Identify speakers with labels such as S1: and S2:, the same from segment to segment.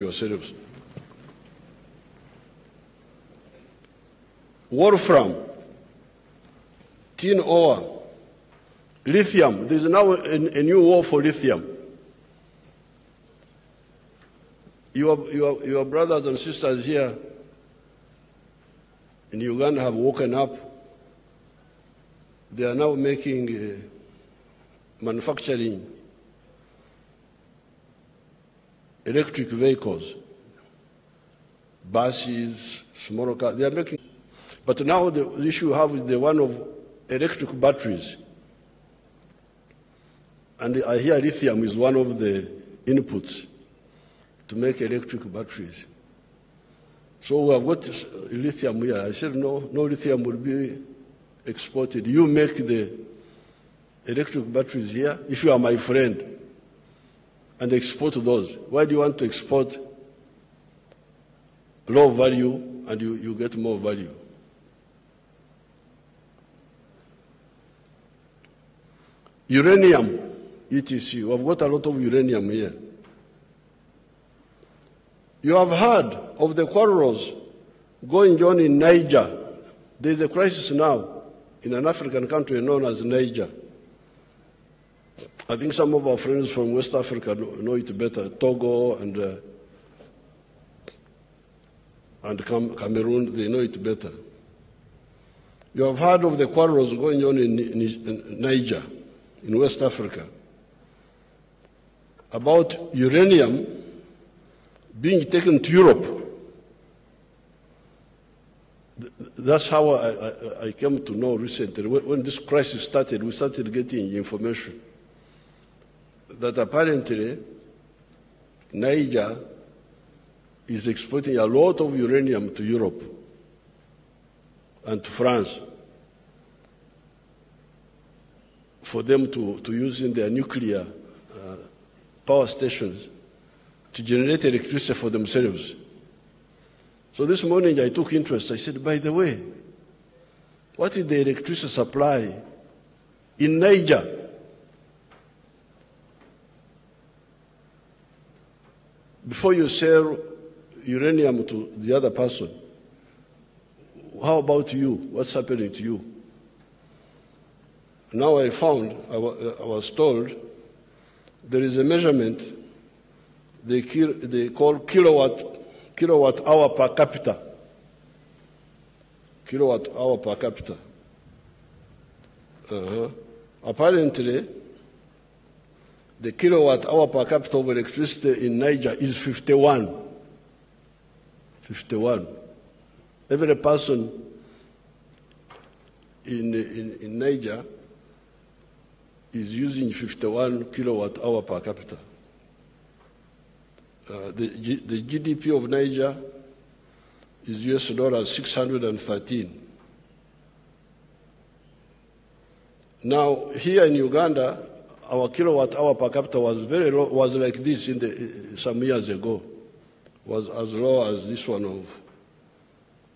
S1: yourselves. Wolfram, tin ore, lithium. There's now a, a new war for lithium. Your, your, your brothers and sisters here in Uganda have woken up. They are now making, uh, manufacturing electric vehicles, buses, small cars. They are making, but now the issue you have is the one of electric batteries. And I hear lithium is one of the inputs to make electric batteries. So we have got lithium here. I said, no, no lithium will be exported. You make the electric batteries here if you are my friend and export those. Why do you want to export low value and you, you get more value? Uranium, ETC. We've got a lot of uranium here. You have heard of the quarrels going on in Niger. There's a crisis now in an African country known as Niger. I think some of our friends from West Africa know, it better, Togo and, uh, and Cam Cameroon, they know it better. You have heard of the quarrels going on in, in, in Niger, in West Africa, about uranium being taken to Europe. That's how I, I, I, came to know recently. When this crisis started, we started getting information that apparently Niger is exporting a lot of uranium to Europe and to France for them to, to use in their nuclear uh, power stations to generate electricity for themselves. So this morning I took interest. I said, by the way, what is the electricity supply in Niger? Before you sell uranium to the other person, how about you? What's happening to you? Now I found, I, was told, there is a measurement they, they call kilowatt, kilowatt hour per capita. Kilowatt hour per capita. Uh-huh. Apparently, the kilowatt hour per capita of electricity in Niger is 51. 51. Every person in, in, in Niger is using 51 kilowatt hour per capita. Uh, the, G, the GDP of Niger is US dollars 613. Now, here in Uganda, our kilowatt hour per capita was very low, was like this in the, some years ago, was as low as this one of,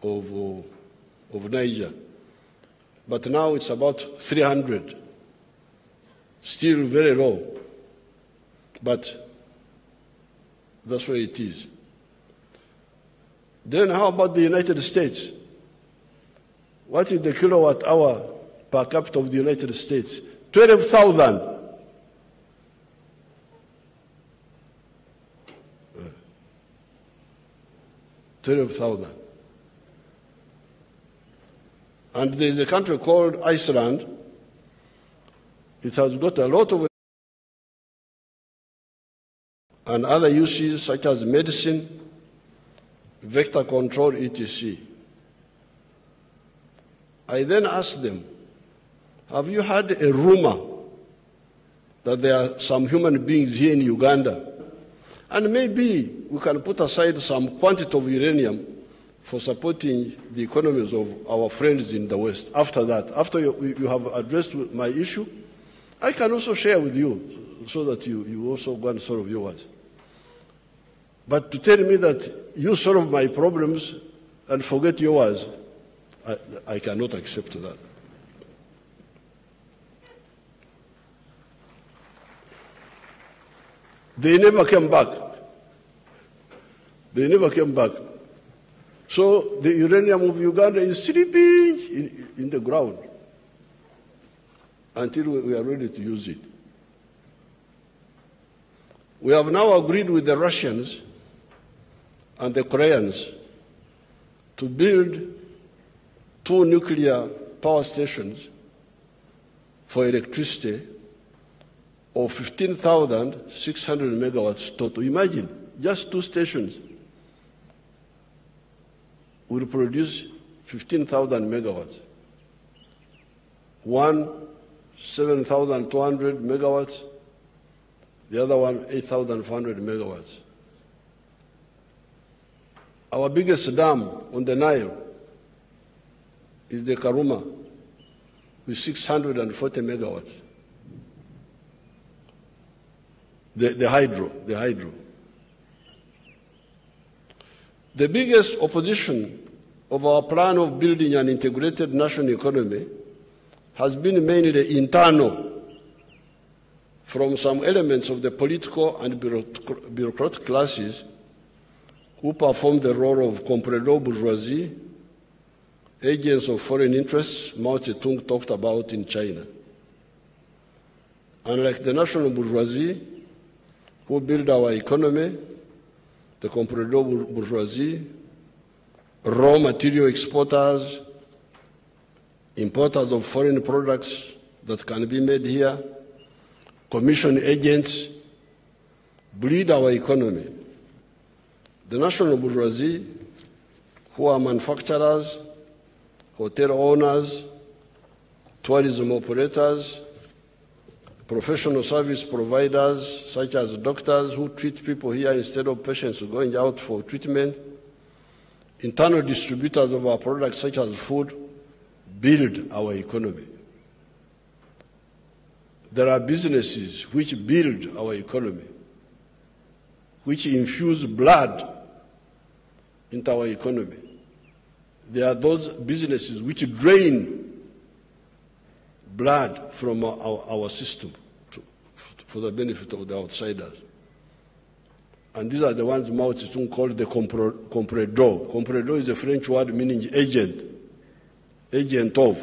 S1: of, uh, of Niger. But now it's about 300, still very low, but that's where it is. Then how about the United States? What is the kilowatt hour per capita of the United States? 12,000. 12,000. And there is a country called Iceland. It has got a lot of and other uses such as medicine, vector control, etc. I then asked them, have you had a rumor that there are some human beings here in Uganda and maybe we can put aside some quantity of uranium for supporting the economies of our friends in the West. After that, after you, you have addressed my issue, I can also share with you so that you, you also go and solve yours. But to tell me that you solve my problems and forget yours, I, I cannot accept that. They never came back. They never came back. So the uranium of Uganda is sleeping in, in the ground until we are ready to use it. We have now agreed with the Russians and the Koreans to build two nuclear power stations for electricity of 15,600 megawatts total. Imagine, just two stations will produce 15,000 megawatts. One, 7,200 megawatts, the other one, 8,400 megawatts. Our biggest dam on the Nile is the Karuma with 640 megawatts. The, the hydro, the hydro. The biggest opposition of our plan of building an integrated national economy has been mainly internal from some elements of the political and bureaucratic classes who perform the role of comprador bourgeoisie, agents of foreign interests Mao Zedong talked about in China. Unlike the national bourgeoisie, who build our economy, the comprador bourgeoisie, raw material exporters, importers of foreign products that can be made here, commission agents, bleed our economy. The national bourgeoisie, who are manufacturers, hotel owners, tourism operators, professional service providers such as doctors who treat people here instead of patients going out for treatment, internal distributors of our products such as food, build our economy. There are businesses which build our economy, which infuse blood into our economy. There are those businesses which drain blood from our, our, our system for the benefit of the outsiders. And these are the ones Mao Zedong called the comprador. Comprador is a French word meaning agent, agent of.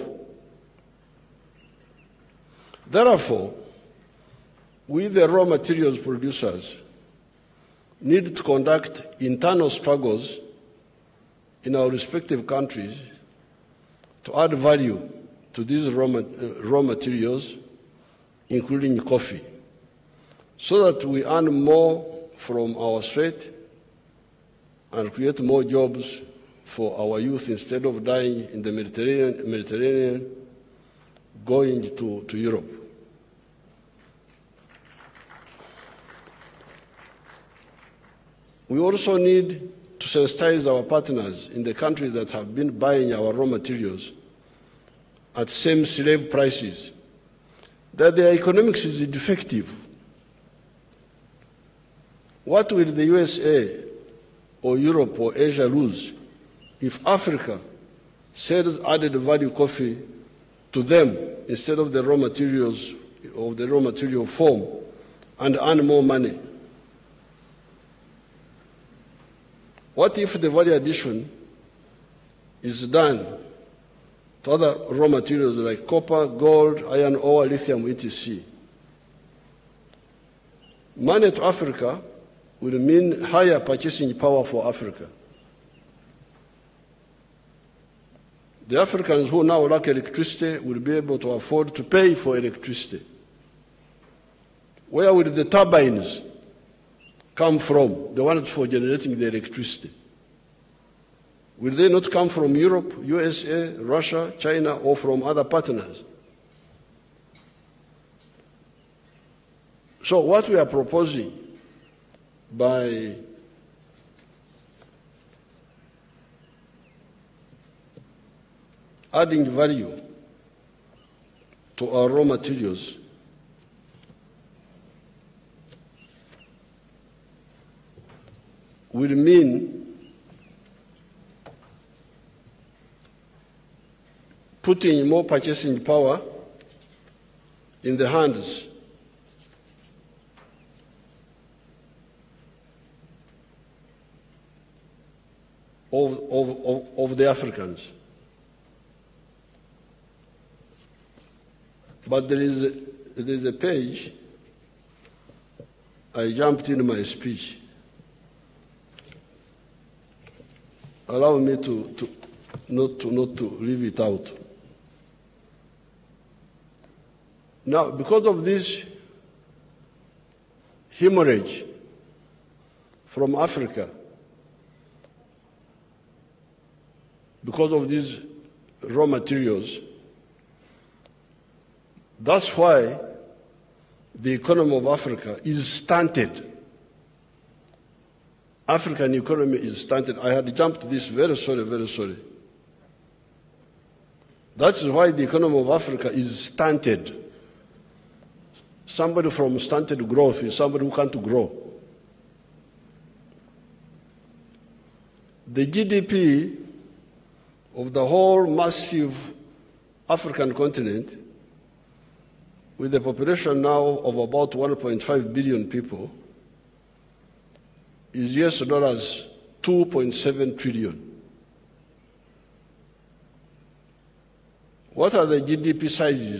S1: Therefore, we, the raw materials producers, need to conduct internal struggles in our respective countries to add value to these raw, uh, raw materials, including coffee, so that we earn more from our sweat and create more jobs for our youth instead of dying in the Mediterranean, Mediterranean going to, to Europe. We also need to sensitize our partners in the countries that have been buying our raw materials at same slave prices that their economics is defective. What will the USA or Europe or Asia lose if Africa sells added value coffee to them instead of the raw materials of the raw material form and earn more money? What if the value addition is done to other raw materials like copper, gold, iron ore, lithium, etc? Money to Africa will mean higher purchasing power for Africa. The Africans who now lack electricity will be able to afford to pay for electricity. Where will the turbines come from, the ones for generating the electricity? Will they not come from Europe, USA, Russia, China, or from other partners? So, what we are proposing by adding value to our raw materials. Will mean putting more purchasing power in the hands of, of, of, of the Africans. But there is, a, there is a page, I jumped in my speech. Allow me to, to, not, to, not to leave it out. Now, because of this hemorrhage from Africa, because of these raw materials, that's why the economy of Africa is stunted. African economy is stunted. I had jumped this very sorry, very sorry. That's why the economy of Africa is stunted. Somebody from stunted growth is somebody who can't grow. The GDP of the whole massive African continent, with a population now of about 1.5 billion people, is US dollars 2.7 trillion. What are the GDP sizes